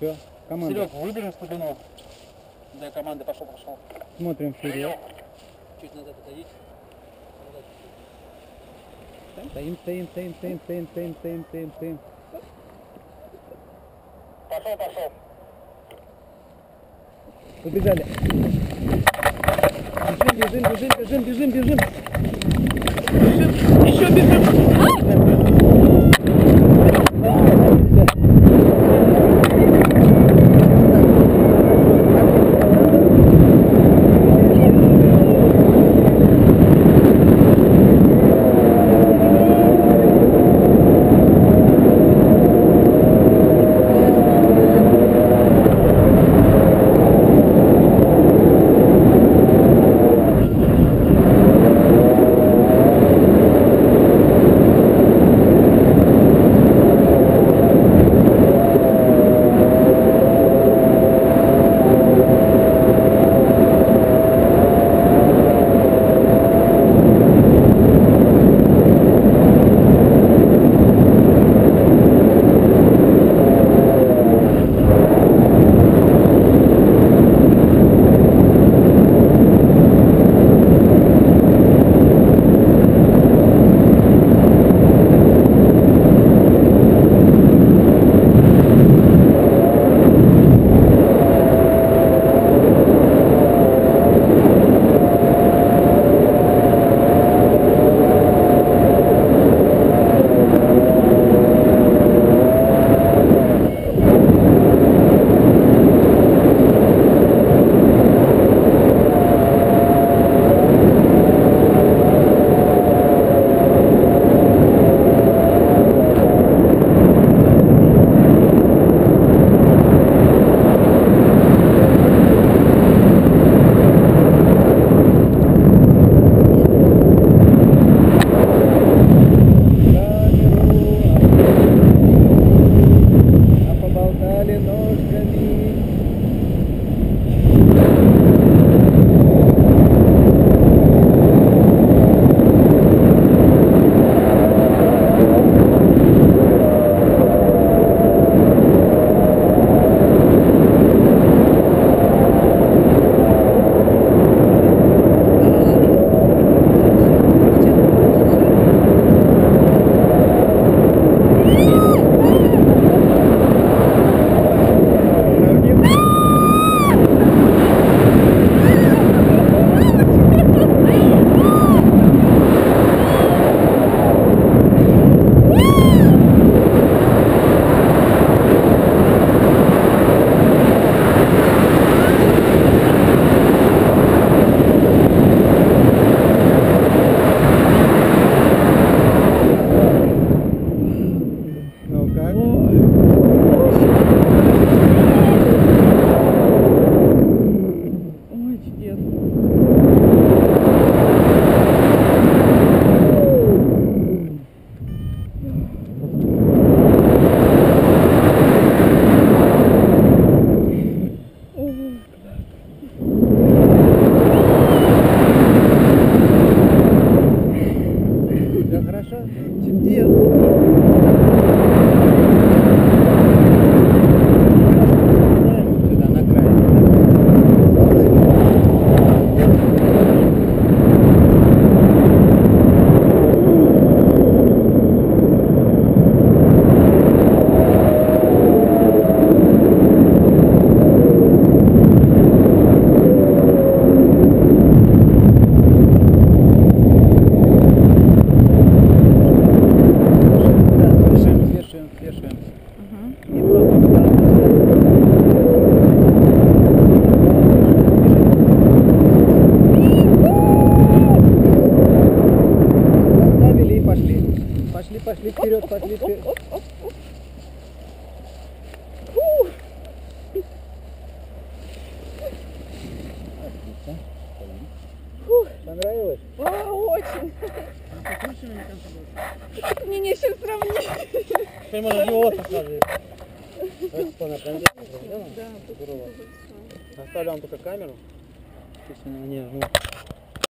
Все, команда. Серег, выберем глубину. Да, команда, пошел, пошел. Смотрим вперед. Чуть назад отойдите. Стоим, стоим, стоим, стоим, стоим, стоим, стоим, стоим, стоим. Пошел, пошел. Побежали. Бежим, бежим, бежим, бежим, бежим, бежим. Бежим, еще бежим. А Jeremy 兄弟。пошли. Пошли, пошли, вперед, пошли, вперед. Понравилось? А, очень. Мне не с чем сравнить. Ты можешь его сразу. Да, Оставляем только камеру. Сейчас она не, ну,